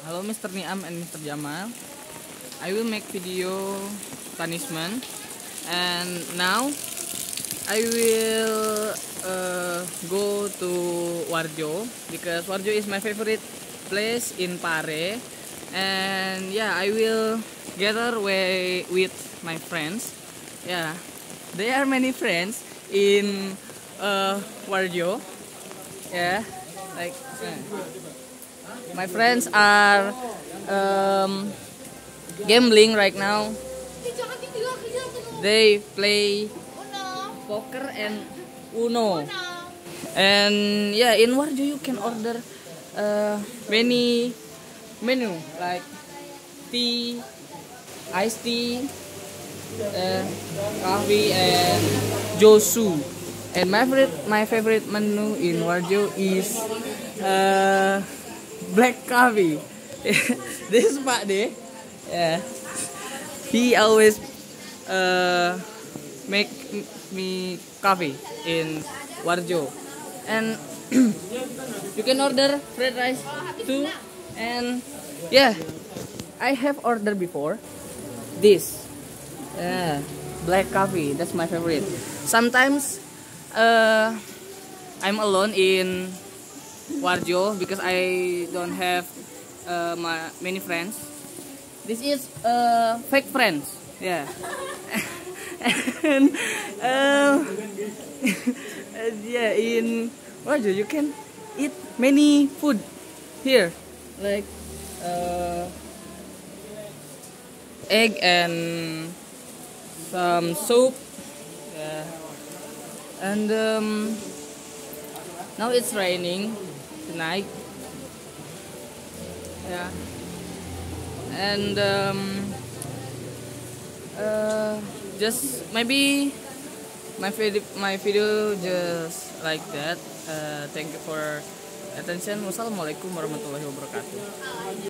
Hello Mr. Niam and Mr. Jamal. I will make video punishment and now I will uh, go to Warjo because Warjo is my favorite place in Pare and yeah I will gather way with my friends yeah there are many friends in uh, Warjo yeah like uh, my friends are um, gambling right now. They play poker and uno. And yeah in Warjo you can order uh, many menu like tea iced tea uh, coffee and josu. And my favorite my favorite menu in Warjo is uh, black coffee. This is Pak De yeah. He always uh, make me coffee in Warjo. And you can order fried rice too. And yeah I have ordered before this. Yeah black coffee that's my favorite. Sometimes uh, I'm alone in Warjo because I don't have uh, my many friends. This is uh, fake friends. Yeah. And uh, yeah in Warjo you can eat many food here. Like uh, egg and some soup. Yeah. And um, now it's raining tonight yeah and um, uh, just maybe my video my video just like that. Uh, thank you for attention. Wassalamualaikum warahmatullahi wabarakatuh